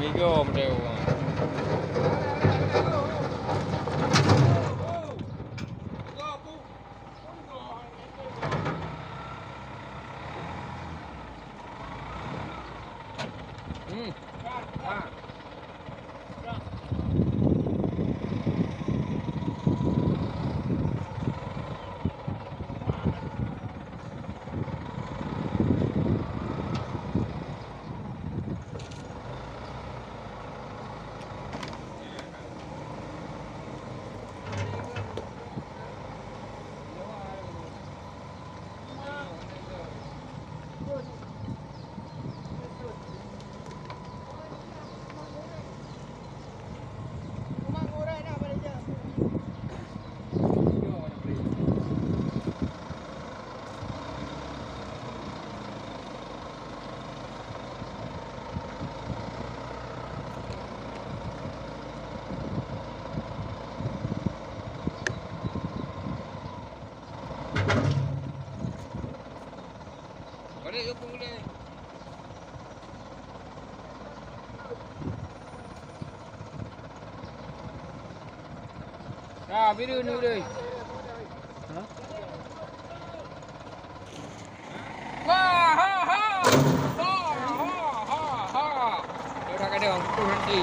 Migo một đều Mm. Ah, ah. Có đây, cũng đây. À, biết đưa nữa đi. Hả? Ha ha ha. Ha ha ha ha. Đưa ra cái đường, tôi đi.